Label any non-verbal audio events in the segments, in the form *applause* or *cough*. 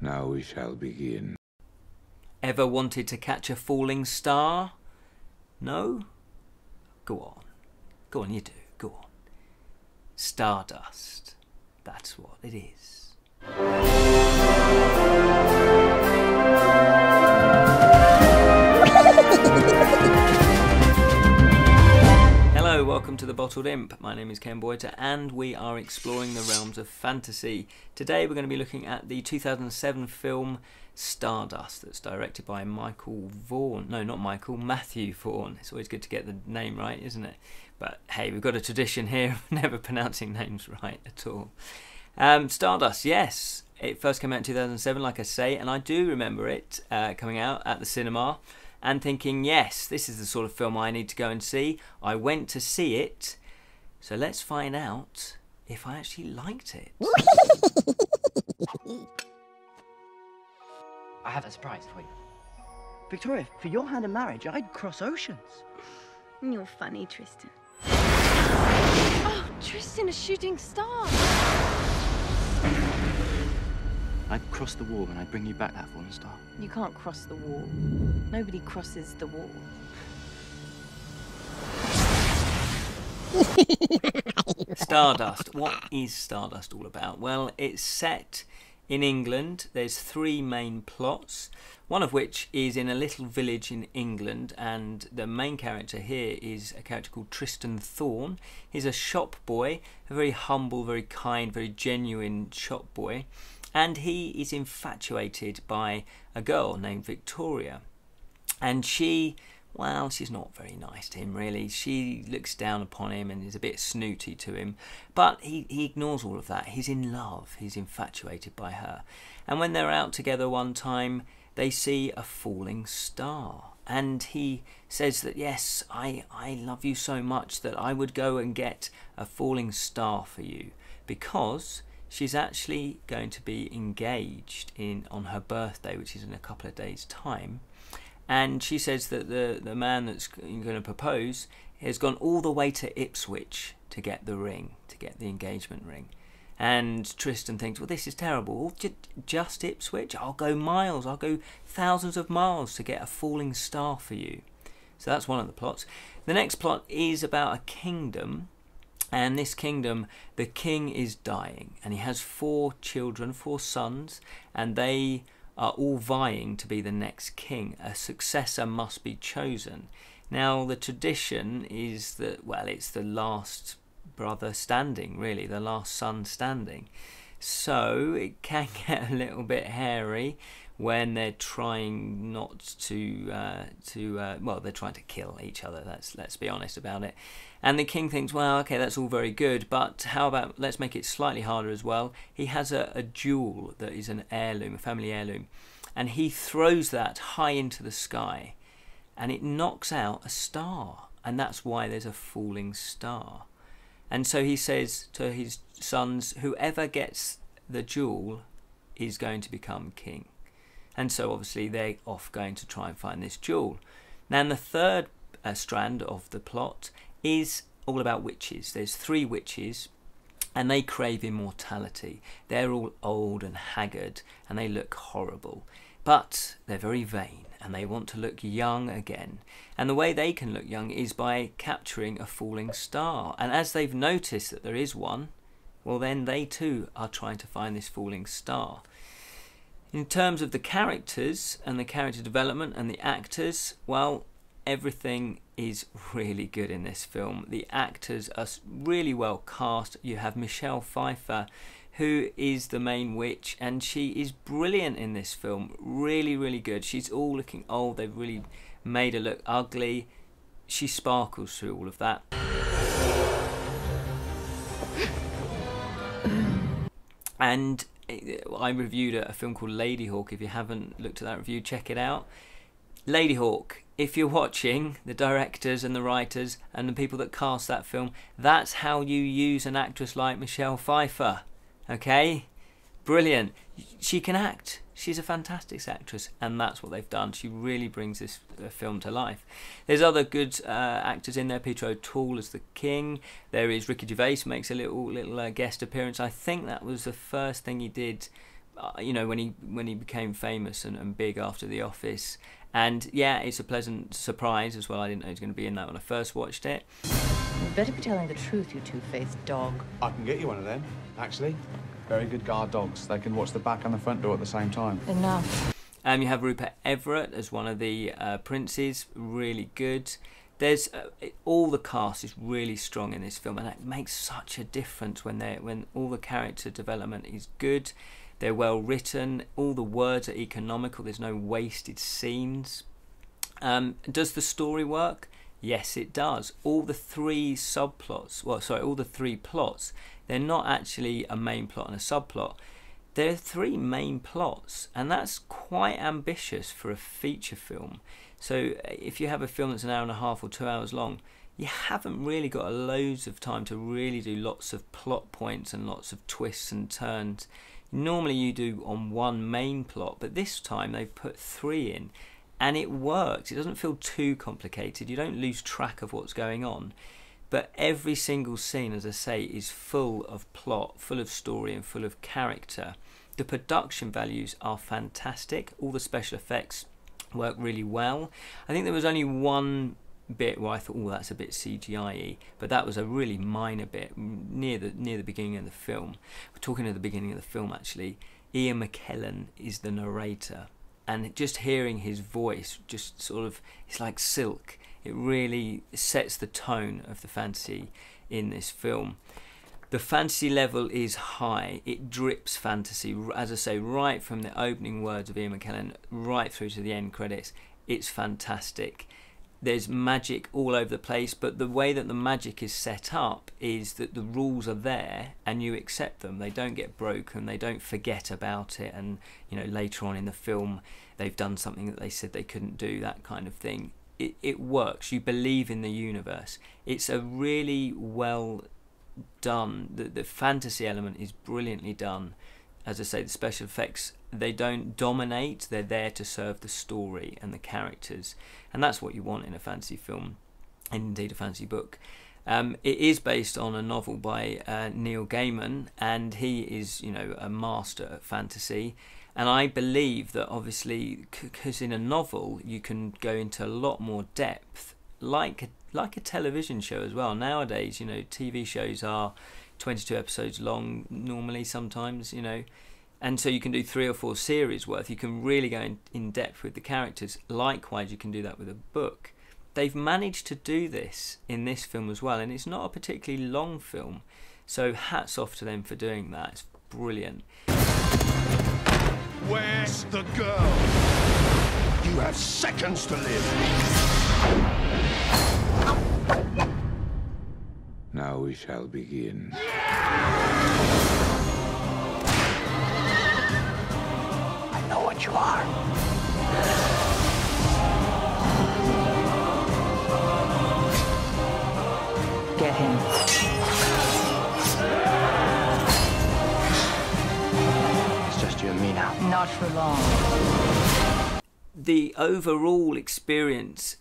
Now we shall begin. Ever wanted to catch a falling star? No? Go on. Go on, you do. Go on. Stardust. That's what it is. Bottled Imp. My name is Ken Boyter, and we are exploring the realms of fantasy. Today, we're going to be looking at the 2007 film Stardust, that's directed by Michael Vaughan. No, not Michael, Matthew Vaughn. It's always good to get the name right, isn't it? But hey, we've got a tradition here of *laughs* never pronouncing names right at all. Um, Stardust, yes. It first came out in 2007, like I say, and I do remember it uh, coming out at the cinema and thinking, yes, this is the sort of film I need to go and see. I went to see it, so let's find out if I actually liked it. *laughs* I have a surprise for you. Victoria, for your hand in marriage, I'd cross oceans. You're funny, Tristan. Oh, Tristan, a shooting star. I'd cross the wall and I'd bring you back that fallen star. You can't cross the wall. Nobody crosses the wall. *laughs* Stardust. What is Stardust all about? Well, it's set in England. There's three main plots, one of which is in a little village in England, and the main character here is a character called Tristan Thorn. He's a shop boy, a very humble, very kind, very genuine shop boy, and he is infatuated by a girl named Victoria. And she well, she's not very nice to him, really. She looks down upon him and is a bit snooty to him. But he, he ignores all of that. He's in love, he's infatuated by her. And when they're out together one time, they see a falling star. And he says that, yes, I, I love you so much that I would go and get a falling star for you. Because she's actually going to be engaged in on her birthday, which is in a couple of days' time and she says that the the man that's going to propose has gone all the way to Ipswich to get the ring, to get the engagement ring. And Tristan thinks, well, this is terrible. Just Ipswich? I'll go miles. I'll go thousands of miles to get a falling star for you. So that's one of the plots. The next plot is about a kingdom. And this kingdom, the king is dying. And he has four children, four sons. And they are all vying to be the next king. A successor must be chosen. Now, the tradition is that, well, it's the last brother standing, really, the last son standing. So it can *laughs* get a little bit hairy when they're trying not to uh, to uh, well they're trying to kill each other let's let's be honest about it. And the king thinks well okay that's all very good but how about let's make it slightly harder as well. He has a, a jewel that is an heirloom a family heirloom and he throws that high into the sky and it knocks out a star and that's why there's a falling star. And so he says to his sons whoever gets the jewel is going to become king and so obviously they're off going to try and find this jewel. Now, the third uh, strand of the plot is all about witches. There's three witches, and they crave immortality. They're all old and haggard, and they look horrible. But they're very vain, and they want to look young again. And the way they can look young is by capturing a falling star. And as they've noticed that there is one, well, then they too are trying to find this falling star. In terms of the characters and the character development and the actors, well, everything is *laughs* really good in this film. The actors are really well cast. You have Michelle Pfeiffer, who is the main witch, and she is brilliant in this film. Really, really good. She's all looking old. They've really made her look ugly. She sparkles through all of that. And I reviewed a, film called Ladyhawke. If you haven't looked at that review, check it out. Ladyhawke, if you're watching, the directors and the writers and the people that cast that film, that's how you use an actress like Michelle Pfeiffer. Okay? Brilliant. She can act. She's a fantastic actress, and that's what they've done. She really brings this uh, film to life. There's other good uh, actors in there. Peter O'Toole as the king. There is Ricky Gervais makes a little little uh, guest appearance. I think that was the first thing he did uh, you know when he when he became famous and, and big after The Office. And yeah, it's a pleasant surprise as well. I didn't know he was going to be in that when I first watched it. You'd better be telling the truth, you two-faced dog. I can get you one of them, actually. Very good guard dogs. They can watch the back and the front door at the same time. Enough. Um, you have Rupert Everett as one of the uh, princes, really good. There's uh, it, all the cast is really strong in this film, and it makes such a difference when they when all the character development is good. They're well written. All the words are economical. There's no wasted scenes. Um, does the story work? Yes, it does. All the three subplots, well, sorry, all the three plots, they're not actually a main plot and a subplot. There are three main plots, and that's quite ambitious for a feature film. So, if you have a film that's an hour and a half or two hours long, you haven't really got loads of time to really do lots of plot points and lots of twists and turns. Normally, you do on one main plot, but this time they've put three in, and it works. It doesn't feel too complicated. You don't lose track of what's going on. But every single scene, as I say, is full of plot, full of story, and full of character. The production values are fantastic. All the special effects work really well. I think there was only one bit where I thought, oh, that's a bit CGI-y, but that was a really minor bit near the near the beginning of the film. We're talking at the beginning of the film actually. Ian McKellen is the narrator, and just hearing his voice, just sort of, it's like silk it really sets the tone of the fantasy in this film. The fantasy level is high. It drips fantasy, as I say, right from the opening words of Ian McKellen right through to the end credits. It's fantastic. There's magic all over the place, but the way that the magic is set up is that the rules are there and you accept them. They don't get broken, they don't forget about it, and you know, later on in the film, they've done something that they said they couldn't do, that kind of thing it, it works. You believe in the universe. It's a really well done. The the fantasy element is brilliantly done. As I say, the special effects they don't dominate. They're there to serve the story and the characters, and that's what you want in a fantasy film, and indeed a fantasy book. Um, it is based on a novel by uh, Neil Gaiman, and he is, you know, a master at fantasy. And I believe that obviously, because in a novel you can go into a lot more depth, like like a television show as well. Nowadays, you know, TV shows are 22 episodes long normally, sometimes, you know, and so you can do three or four series worth. You can really go in, in depth with the characters. Likewise, you can do that with a book. They've managed to do this in this film as well, and it's not a particularly long film. So hats off to them for doing that. It's brilliant. Where's the girl? You have seconds to live. Now we shall begin. I what you are. Get him. It's just you and me now. Not for long. The overall experience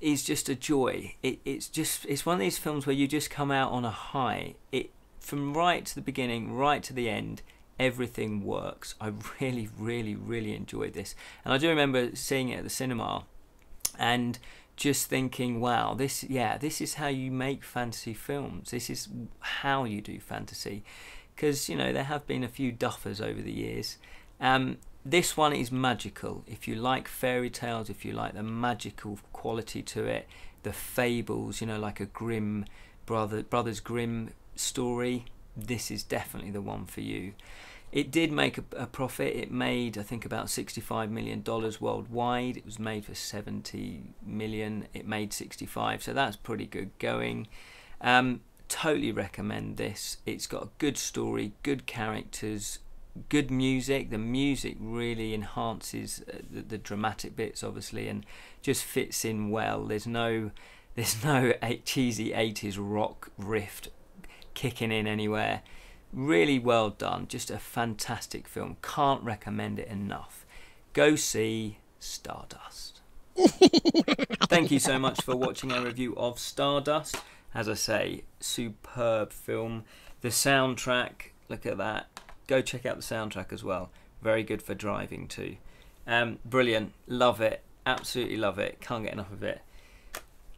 is just a joy. It, it's just it's one of these films where you just come out on a high. It from right to the beginning, right to the end, everything works. I really, really, really enjoyed this, and I do remember seeing it at the cinema, and just thinking, wow, this yeah, this is how you make fantasy films. This is how you do fantasy, because you know there have been a few duffers over the years, um, this one is magical. If you like fairy tales, if you like the magical quality to it, the fables, you know, like a Grimm brother Brothers Grimm story, this is definitely the one for you. It did make a, a profit. It made, I think, about sixty-five million dollars worldwide. It was made for seventy million. It made sixty-five, so that's pretty good going. Um, totally recommend this. It's got a good story, good characters, good music. The music really enhances uh, the, the, dramatic bits, obviously, and just fits in well. There's no there's no *laughs* cheesy 80s rock riff kicking in anywhere. Really well done. Just a fantastic film. Can't recommend it enough. Go see Stardust. *laughs* Thank you so much for watching our review of Stardust. As I say, superb film. The soundtrack, look at that go check out the soundtrack as well. Very good for driving too. Um, brilliant. Love it. Absolutely love it. Can't get enough of it.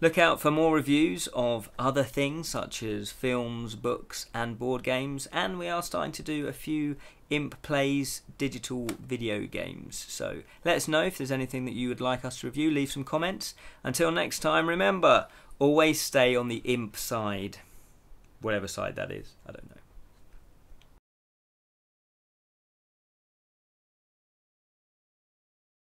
Look out for more reviews of other things such as films, books, and board games. And we are starting to do a few Imp Plays digital video games. So let us know if there's anything that you would like us to review. Leave some comments. Until next time, remember always stay on the Imp side. Whatever side that is. I don't know.